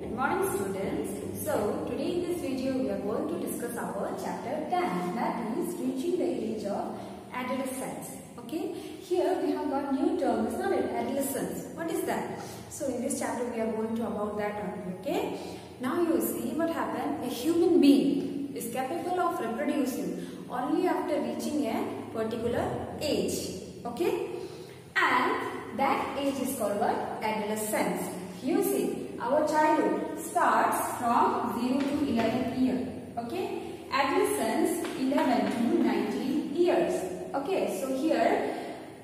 Good morning students. So today in this video we are going to discuss our chapter 10 that is reaching the age of adolescence. Okay. Here we have got new term. It's not adolescence. What is that? So in this chapter we are going to about that only. Okay. Now you see what happened. A human being is capable of reproducing only after reaching a particular age. Okay. And that age is called what? Adolescence. You see our childhood starts from 0 to 11 year. Okay. Adolescence 11 to 19 years. Okay. So here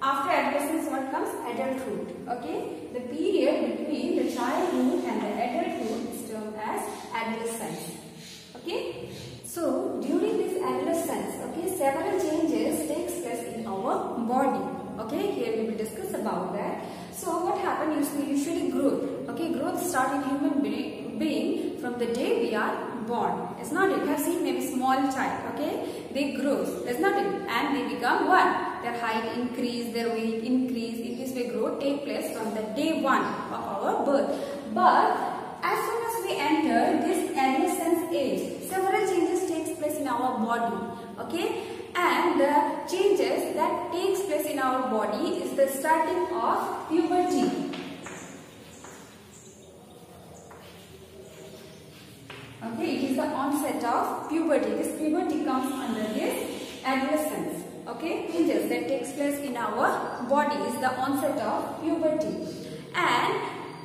after adolescence what comes? Adulthood. Okay. The period between the childhood and the adulthood is termed as adolescence. Okay. So during this adolescence, okay, several changes takes place in our body. Okay, here we will discuss about that. So what happens is usually growth. Okay, growth start in human being, being from the day we are born. It's not it. You have seen maybe small child. Okay, they grow. It's not it. And they become what? Their height increase, their weight increase. In this way, growth take place from the day one of our birth. But as soon as we enter this adolescence age, several changes takes place in our body. Okay, and the changes that takes place in our body is the starting of puberty. Okay, it is the onset of puberty. This puberty comes under this adolescence. Okay, changes that takes place in our body is the onset of puberty. And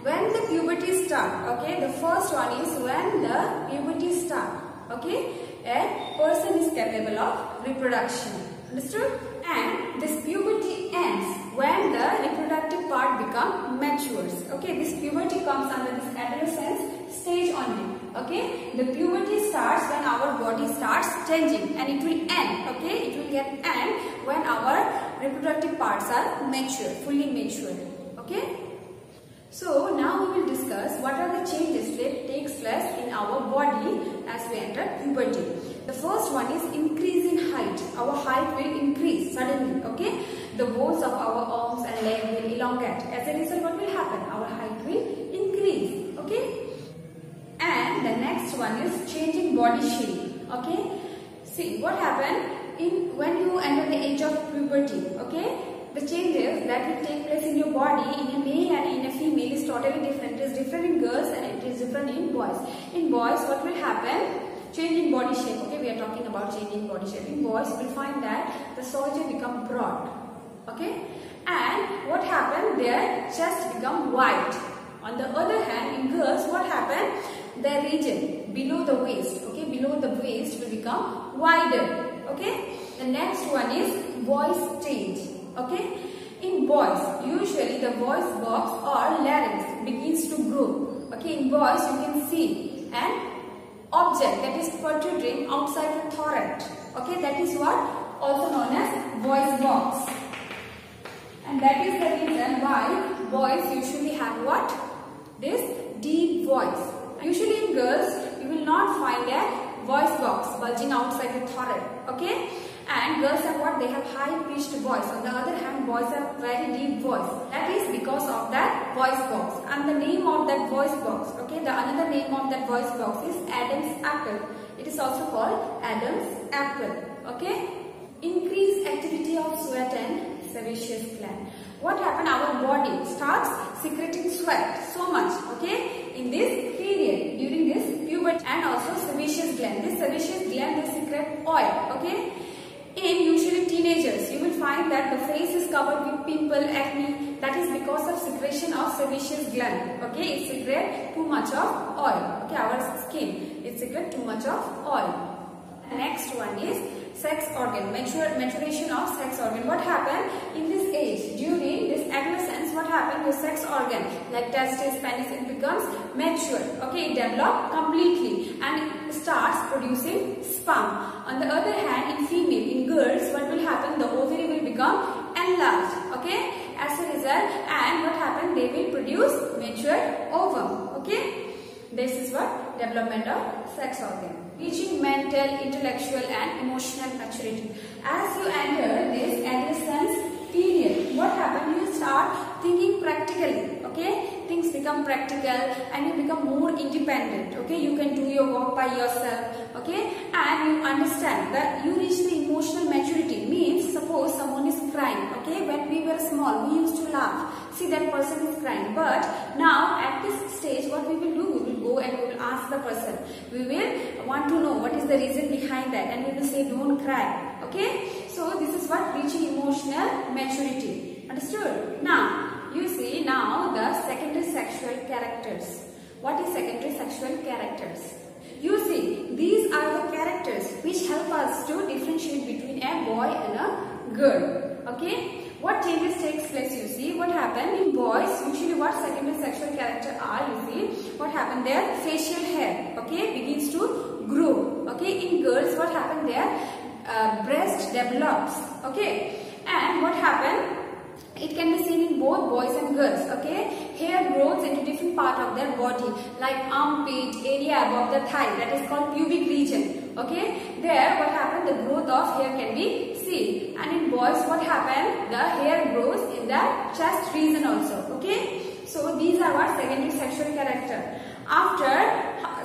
when the puberty start, okay, the first one is when the puberty start. Okay, a person is capable of reproduction. Understood? And this puberty ends when the reproductive part become matures. Okay, this puberty comes under this adolescence stage only. Okay, the puberty starts when our body starts changing and it will end. Okay, it will get end when our reproductive parts are mature, fully mature. Okay. So now we will discuss what are the changes that takes place in our body as we enter puberty. The first one is increase in height. Our height will increase suddenly. Okay. The bones of our arms and legs will elongate. As a result, what will happen? Our height will one is changing body shape. Okay. See what happened in when you enter the age of puberty. Okay the changes that will take place in your body in a male and in a female is totally different. It is different in girls and it is different in boys. In boys, what will happen? Changing body shape. Okay, we are talking about changing body shape. In boys, we find that the soldier become broad. Okay, and what happened? Their chest become wide. On the other hand, in girls, what happened? Their region below the waist. Okay, below the waist will become wider. Okay, the next one is voice stage okay? In boys usually the voice box or larynx begins to grow okay? In boys you can see an object that is protruding outside the thorax okay? That is what? Also known as voice box. And that is the reason why boys usually have what? This deep voice usually in girls you will not find a voice box bulging outside the thorax okay? And girls have what they have high pitched voice. On the other hand boys have very deep voice. That is because of that voice box. And the name of that voice box okay? The another name of that voice box is adam's apple. It is also called adam's apple okay? Increased activity of sweat and sebaceous gland what happened our body starts secreting sweat so much okay in this period during this puberty and also sebaceous gland this sebaceous gland will secrete oil okay in usually teenagers, you will find that the face is covered with pimple, acne. That is because of secretion of sebaceous gland. Okay, it secretes too much of oil. Okay, our skin, it secretes too much of oil. Next one is sex organ, mature, maturation of sex organ. What happened in this age? During this adolescence, what happened? Your sex organ, like testes, penis, it becomes mature. Okay, it develops completely and it starts producing sperm. On the other hand, in female, in girls, what will happen? The ovary will become enlarged. Okay, as a result, and what happened? They will produce mature ovum. Okay, this is what development of sex organ reaching mental, intellectual and emotional maturity. As you enter this adolescence period, what happens? You start thinking practically, okay? Things become practical and you become more independent okay? You can do your work by yourself okay? And you understand that you reach the emotional maturity. Means suppose someone is crying okay? When we were small we used to laugh. See that person is crying. But now at this stage what we will do? We will go and we will ask the person. We will want to know what is the reason behind that and we will say don't cry. Okay? So this is what reaching emotional maturity. Understood? Now you see now the secondary sexual characters. What is secondary sexual characters? You see these are the characters which help us to differentiate between a boy and a girl okay? What changes takes place you see? What happened in boys usually what secondary sexual character are you see? What happened there? Facial hair okay? Begins to grow okay? In girls what happened there? Uh, breast develops okay? And what happened? It can be seen in both boys and girls okay hair grows into different part of their body like armpit area above the thigh that is called pubic region. Okay? There what happened? The growth of hair can be seen. And in boys what happened? The hair grows in the chest region also. Okay? So these are what secondary sexual character. After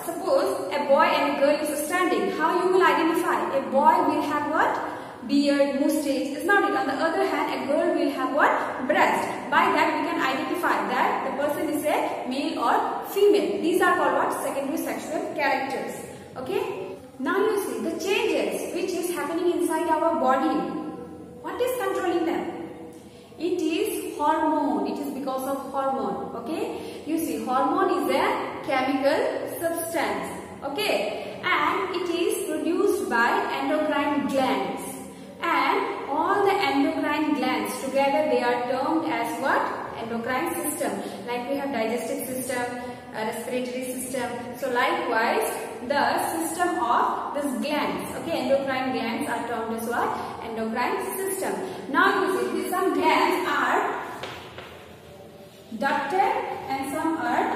suppose a boy and a girl is standing. How you will identify? A boy will have what? Beard, mustache is not it. On the other hand, a girl will have what? Breast. By that we can identify that the person is a male or female. These are called what? Secondary sexual characters. Okay. Now you see the changes which is happening inside our body. What is controlling them? It is hormone. It is because of hormone. Okay. You see hormone is a chemical substance. Okay. And it is produced by endocrine glands and all the endocrine glands together they are termed as what? Endocrine system. Like we have digestive system uh, respiratory system. So likewise the system of this glands. Okay endocrine glands are termed as what? Endocrine system. Now you see some glands are ducted and some are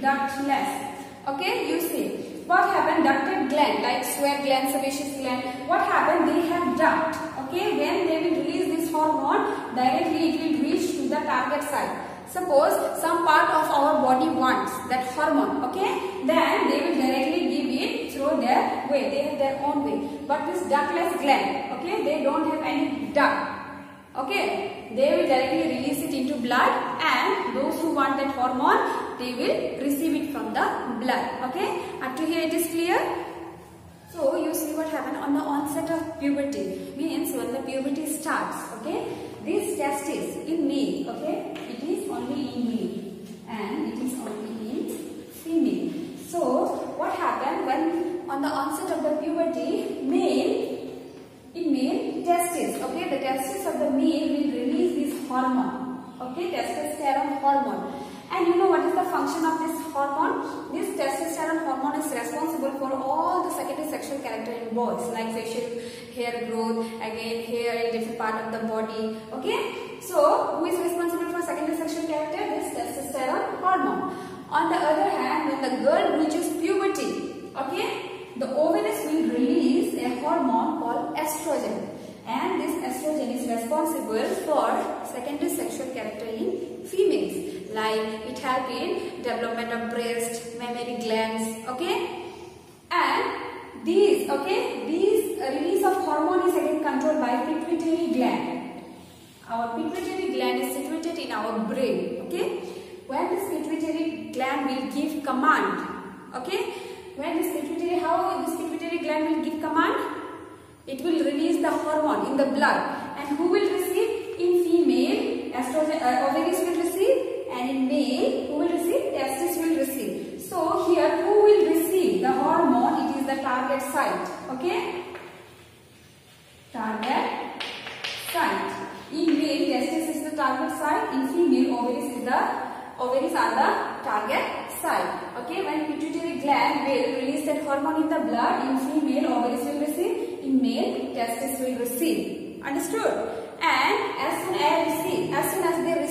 ductless okay you see what happened ducted gland like sweat gland sebaceous gland what happened they have duct okay? When they will release this hormone directly it will reach to the target site. Suppose some part of our body wants that hormone okay? Then they will directly give it through their way they have their own way. But this ductless gland okay they don't have any duct okay? They will directly release it into blood and those who want that hormone they will receive it from the blood okay? Up to here it is clear? So you see what happened on the onset of puberty. Means when the puberty starts okay? This testis in male okay? It is only in male and it is only in female. So what happened when on the onset of the puberty male in male testis okay? The testis of the male will release this hormone okay? Testosterone hormone and you know what is the function of this hormone? This testosterone hormone is responsible for all the secondary sexual character in boys like facial hair growth again hair in different part of the body okay? So who is responsible for secondary sexual character? This testosterone hormone. On the other hand when the girl reaches puberty okay the ovaries will release a hormone called estrogen. And this estrogen is responsible for secondary sexual character in females like it help in development of breast mammary glands okay and these okay these release of hormone is again controlled by pituitary gland our pituitary gland is situated in our brain okay when this pituitary gland will give command okay when this pituitary, how this pituitary gland will give command? It will release the hormone in the blood. And who will receive? In female, estrogen, uh, ovaries will male, who will receive? Testis will receive. So here, who will receive the hormone? It is the target site. Okay? Target site. In male, testis is the target site. In female, ovaries is the ovaries are the target site. Okay, when pituitary gland will release that hormone in the blood, in female ovaries will receive, in male testis will receive. Understood? And as soon as as soon as they receive,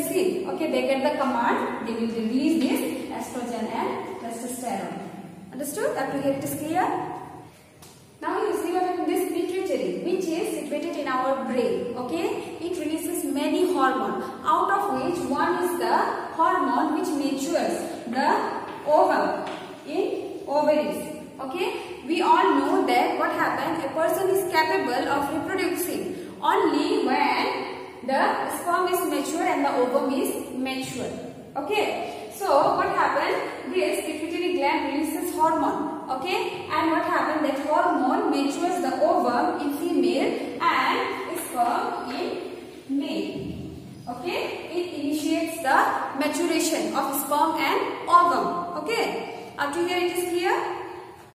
okay, they get the command, they will release this estrogen and testosterone. Understood? To here it is clear? Now you see what this pituitary, which is situated in our brain, okay? It releases many hormones. out of which one is the hormone which matures the ovum in ovaries. Okay, we all know that what happens, a person is capable of reproducing only when the sperm is mature and the ovum is mature. Okay, so what happens, this pituitary gland releases hormone. Okay, and what happens, that hormone matures the ovum in female and sperm in male. Okay, it initiates the maturation of sperm and ovum. Okay, up to here it is clear?